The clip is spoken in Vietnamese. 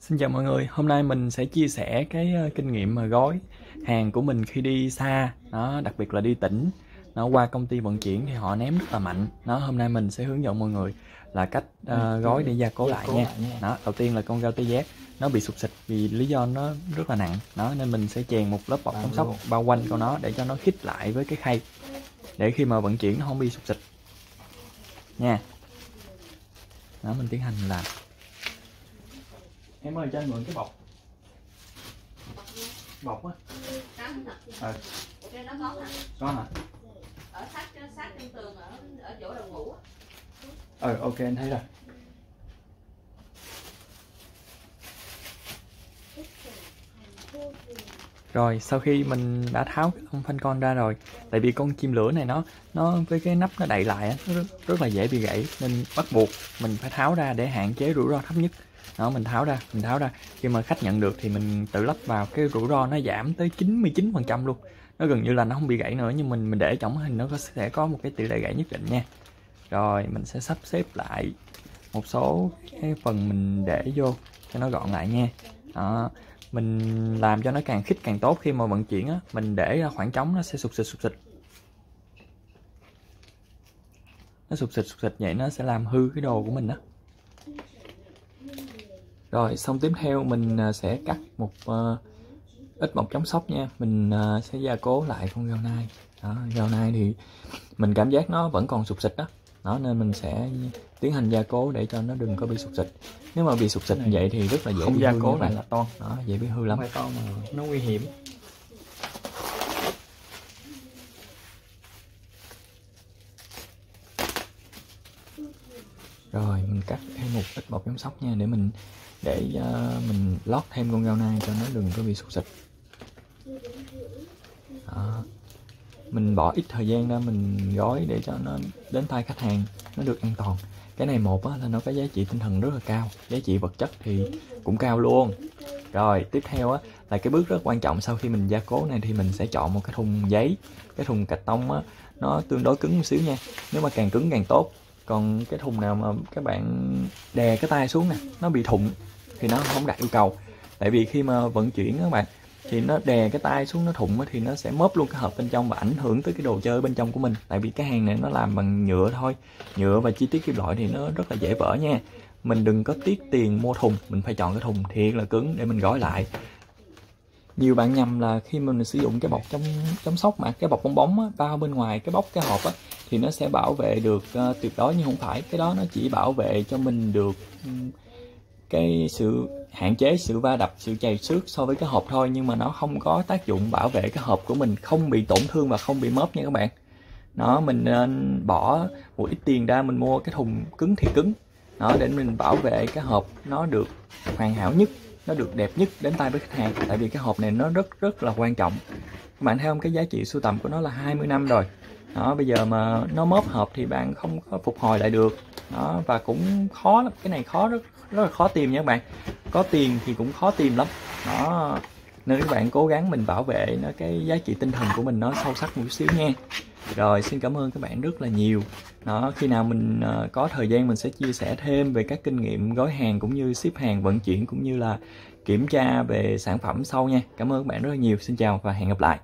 Xin chào mọi người, hôm nay mình sẽ chia sẻ cái ờ, kinh nghiệm mà gói hàng của mình khi đi xa, nó đặc biệt là đi tỉnh, nó qua công ty vận chuyển thì họ ném rất là mạnh. Nó hôm nay mình sẽ hướng dẫn mọi người là cách uh, gói để gia cố lại nha. Đó, đầu tiên là con gao tê giác nó bị sụp xịt vì lý do nó rất là nặng, nó nên mình sẽ chèn một lớp bọc chống sốc bao quanh con nó để cho nó khít lại với cái khay để khi mà vận chuyển nó không bị sụp xịt nha. Đó mình tiến hành làm em ơi cho anh mượn cái bọc. Bọc á? Ờ. Trên nó có hả? Có hả? Ở sát sát trên tường ở ở chỗ đầu ngủ á. Ờ ok anh thấy rồi rồi sau khi mình đã tháo cái lông phanh con ra rồi tại vì con chim lửa này nó nó với cái nắp nó đậy lại nó rất, rất là dễ bị gãy nên bắt buộc mình phải tháo ra để hạn chế rủi ro thấp nhất. Đó mình tháo ra mình tháo ra. Khi mà khách nhận được thì mình tự lắp vào cái rủi ro nó giảm tới 99 phần trăm luôn. Nó gần như là nó không bị gãy nữa nhưng mình mình để trong hình nó có sẽ có một cái tỷ lệ gãy nhất định nha. Rồi mình sẽ sắp xếp lại một số cái phần mình để vô cho nó gọn lại nha đó. Mình làm cho nó càng khít càng tốt khi mà vận chuyển á mình để à, khoảng trống nó sẽ sụp xịt sụp xịt nó sụp xịt sụp xịt vậy nó sẽ làm hư cái đồ của mình đó rồi xong tiếp theo mình à, sẽ cắt một uh, ít một chống sóc nha. Mình uh, sẽ gia cố lại con gao nai. Đó, gao nai thì mình cảm giác nó vẫn còn sụp xịt đó đó nên mình sẽ tiến hành gia cố để cho nó đừng có bị sụt xịt nếu mà bị sụt xịt vậy thì rất là dễ không bị gia hư cố lại bạn. là toan đó dễ bị hư lắm. Toan mà nó nguy hiểm. Rồi mình cắt thêm một ít bột chống sóc nha để mình để uh, mình lót thêm con gao nai cho nó đừng có bị sụt xịt đó mình bỏ ít thời gian ra mình gói để cho nó đến tay khách hàng nó được an toàn. Cái này một á, là nó có giá trị tinh thần rất là cao giá trị vật chất thì cũng cao luôn. Rồi tiếp theo á là cái bước rất quan trọng sau khi mình gia cố này thì mình sẽ chọn một cái thùng giấy. Cái thùng cạch tông á nó tương đối cứng một xíu nha. Nếu mà càng cứng càng tốt. Còn cái thùng nào mà các bạn đè cái tay xuống nè nó bị thụng thì nó không đạt yêu cầu. Tại vì khi mà vận chuyển các bạn thì nó đè cái tay xuống nó thụng thì nó sẽ móp luôn cái hộp bên trong và ảnh hưởng tới cái đồ chơi bên trong của mình. Tại vì cái hàng này nó làm bằng nhựa thôi. Nhựa và chi tiết kim loại thì nó rất là dễ vỡ nha. Mình đừng có tiếc tiền mua thùng mình phải chọn cái thùng thiệt là cứng để mình gói lại. Nhiều bạn nhầm là khi mình sử dụng cái bọc chống chống sốc mà cái bọc bong bóng á, bao bên ngoài cái bóc cái hộp á thì nó sẽ bảo vệ được uh, tuyệt đối nhưng không phải. Cái đó nó chỉ bảo vệ cho mình được um, cái sự hạn chế sự va đập, sự chày xước so với cái hộp thôi, nhưng mà nó không có tác dụng bảo vệ cái hộp của mình, không bị tổn thương và không bị mớp nha các bạn. Nó mình nên bỏ một ít tiền ra mình mua cái thùng cứng thì cứng. Nó để mình bảo vệ cái hộp nó được hoàn hảo nhất, nó được đẹp nhất đến tay với khách hàng. Tại vì cái hộp này nó rất rất là quan trọng. Các bạn thấy không? Cái giá trị sưu tầm của nó là 20 năm rồi. Đó, bây giờ mà nó mớp hộp thì bạn không có phục hồi lại được. Đó, và cũng khó lắm. Cái này khó, rất rất là khó tìm nha các bạn có tiền thì cũng khó tìm lắm. Đó. Nên các bạn cố gắng mình bảo vệ nó cái giá trị tinh thần của mình nó sâu sắc một xíu nha. Rồi xin cảm ơn các bạn rất là nhiều. Đó khi nào mình uh, có thời gian mình sẽ chia sẻ thêm về các kinh nghiệm gói hàng cũng như ship hàng vận chuyển cũng như là kiểm tra về sản phẩm sau nha. Cảm ơn các bạn rất là nhiều. Xin chào và hẹn gặp lại.